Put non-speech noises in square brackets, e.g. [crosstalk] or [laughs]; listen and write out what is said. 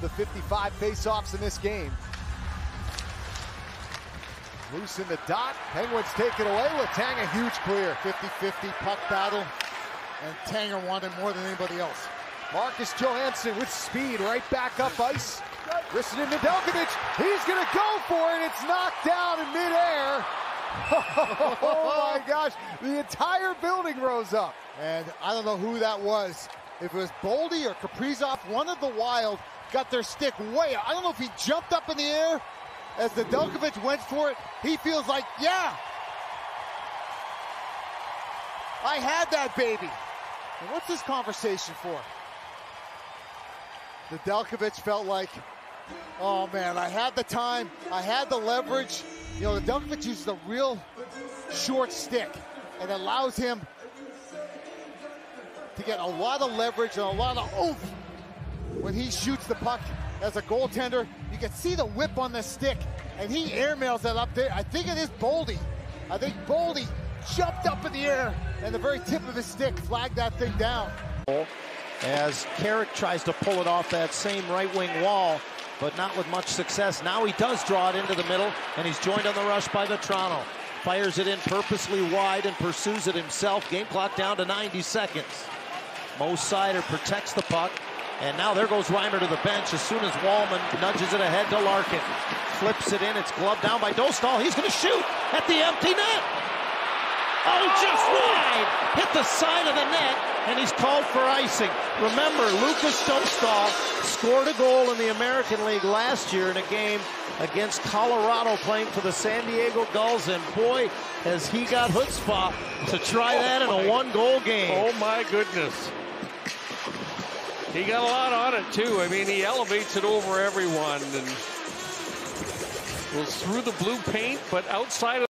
the 55 face-offs in this game. Loose in the dot. Penguins take it away. Letang a huge clear. 50-50 puck battle. And Tanger wanted more than anybody else. Marcus Johansson with speed right back up ice. To Nedeljkovic. He's going to go for it. It's knocked down in midair. [laughs] oh my gosh. The entire building rose up. And I don't know who that was. If it was Boldy or Kaprizov, one of the Wild got their stick way up. I don't know if he jumped up in the air as Nedeljkovic went for it. He feels like, yeah, I had that baby. And what's this conversation for? Nedeljkovic felt like, oh man, I had the time, I had the leverage. You know, Nedeljkovic uses a real short stick and allows him to get a lot of leverage and a lot of oomph when he shoots the puck as a goaltender. You can see the whip on the stick, and he airmails that up there. I think it is Boldy. I think Boldy jumped up in the air, and the very tip of his stick flagged that thing down. As Carrick tries to pull it off that same right wing wall, but not with much success. Now he does draw it into the middle, and he's joined on the rush by Vatrano. Fires it in purposely wide and pursues it himself. Game clock down to 90 seconds. Mo Seider protects the puck. And now there goes Reimer to the bench as soon as Walman nudges it ahead to Larkin. Flips it in. It's gloved down by Dostal. He's going to shoot at the empty net. Oh, just wide. Hit the side of the net, and he's called for icing. Remember, Lukas Dostal scored a goal in the American League last year in a game against Colorado playing for the San Diego Gulls, and boy, has he got chutzpah to try that in a oh, one-goal game. Oh, my goodness. He got a lot on it, too. I mean, he elevates it over everyone and was through the blue paint, but outside of